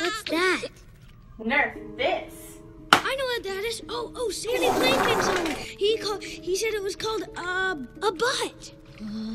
What's that? Nerf this. I know what that is. Oh, oh, Sandy Plankton on it. He called. He said it was called uh, a butt. Oh.